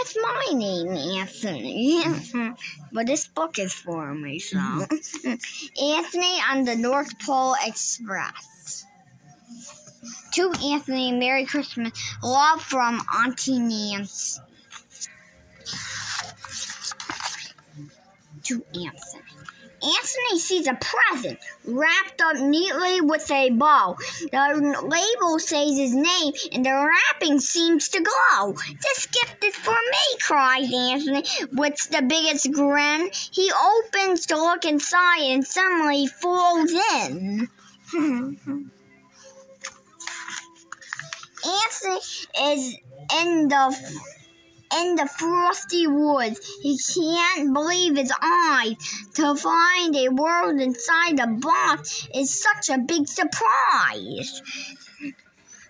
that's my name, Anthony. but this book is for me, so. Anthony on the North Pole Express. To Anthony, Merry Christmas. Love from Auntie Nancy. To Anthony. Anthony sees a present wrapped up neatly with a bow. The label says his name, and the wrapping seems to glow. This gift is for me, cries Anthony with the biggest grin. He opens to look inside and suddenly falls in. Anthony is in the in the frosty woods. He can't believe his eyes. To find a world inside a box is such a big surprise.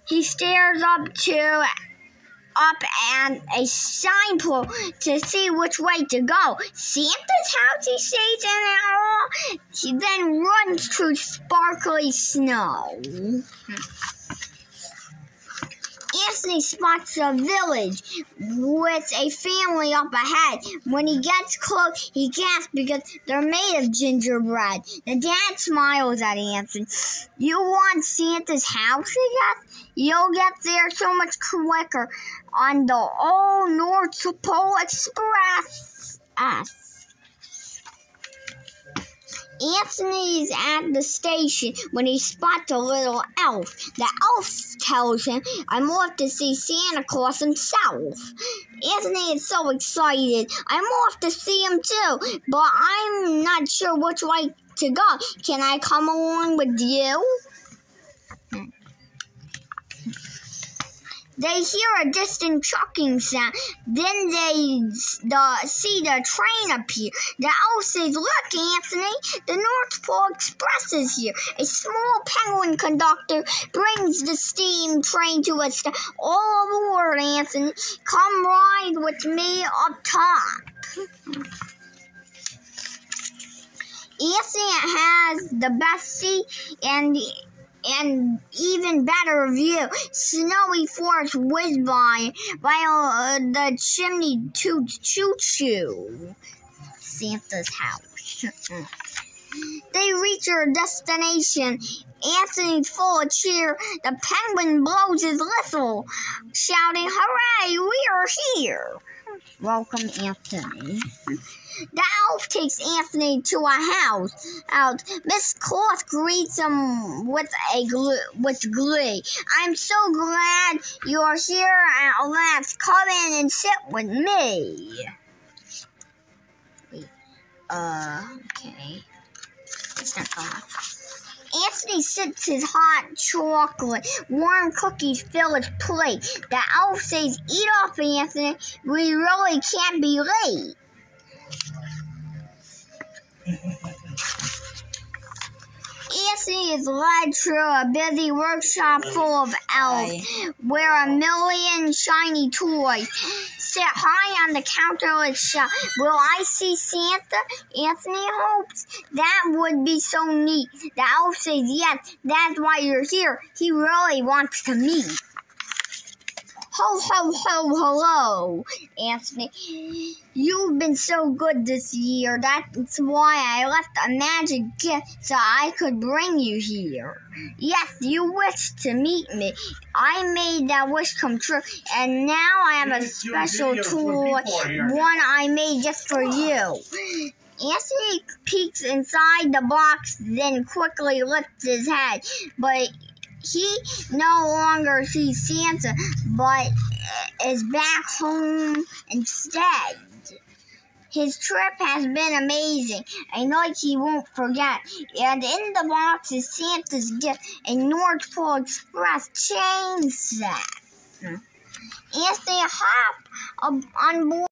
He stares up to up at a signpost to see which way to go. Santa's house, he says in awe. He then runs through sparkly snow. Hmm. Anthony spots a village with a family up ahead. When he gets close, he gasps because they're made of gingerbread. The dad smiles at Anthony. You want Santa's house, he guess? You'll get there so much quicker on the old North Pole Express. S. is at the station when he spots a little elf. The elf tells him, I'm off to see Santa Claus himself. Anthony is so excited. I'm off to see him too, but I'm not sure which way to go. Can I come along with you? They hear a distant trucking sound. Then they the, see the train appear. The owl says, Look, Anthony, the North Pole Express is here. A small penguin conductor brings the steam train to a stop. All aboard, Anthony. Come ride with me up top. Anthony has the best seat and and even better view. Snowy forest whiz by while uh, the chimney toots choo choo. Santa's house. they reach their destination. Anthony's full of cheer. The penguin blows his whistle, shouting, Hooray, we are here! Welcome, Anthony. The elf takes Anthony to a house. Out, Miss Claus greets him with a gl- with glee. I'm so glad you're here at last. Come in and sit with me. Wait, uh, okay. It's not. Anthony sips his hot chocolate. Warm cookies fill his plate. The elf says, Eat off, Anthony. We really can't be late. Anthony is led through a busy workshop full of elves, where a million shiny toys sit high on the counter shelf. Will I see Santa? Anthony hopes. That would be so neat. The elf says, yes, that's why you're here. He really wants to meet. Ho, ho, ho, hello, Anthony. You've been so good this year. That's why I left a magic gift so I could bring you here. Yes, you wished to meet me. I made that wish come true, and now I have a special toy, one I made just for you. Anthony peeks inside the box, then quickly lifts his head, but he no longer sees Santa, but is back home instead. His trip has been amazing, a night he won't forget. And in the box is Santa's gift, a North Pole Express chain set. Anthony hop on board.